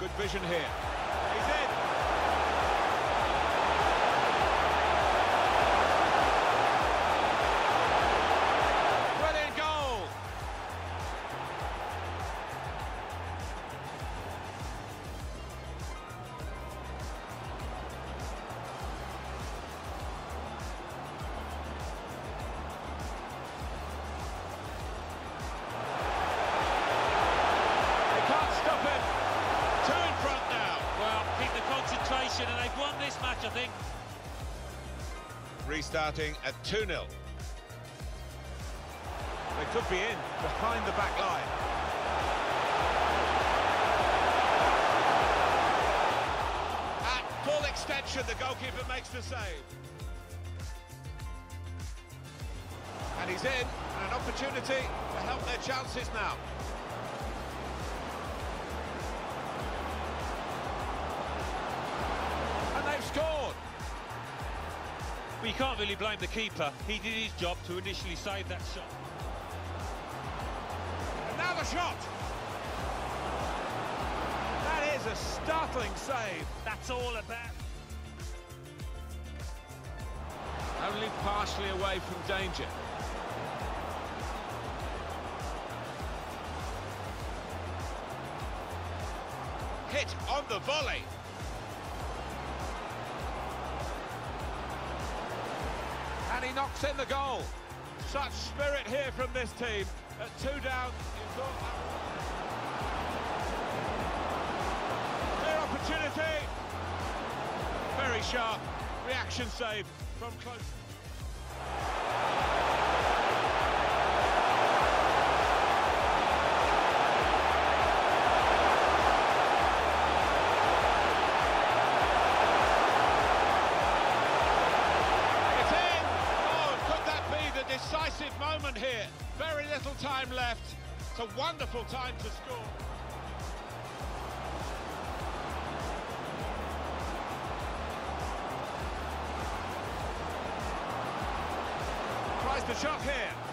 Good vision here. Match, I think. Restarting at 2-0. They could be in, behind the back line. At full extension, the goalkeeper makes the save. And he's in, and an opportunity to help their chances now. You can't really blame the keeper. He did his job to initially save that shot. Another shot. That is a startling save. That's all about. Only partially away from danger. Hit on the volley. Knocks in the goal. Such spirit here from this team. At two down, Clear opportunity. Very sharp. Reaction save from close. Decisive moment here? Very little time left. It's a wonderful time to score. Tries the shot here.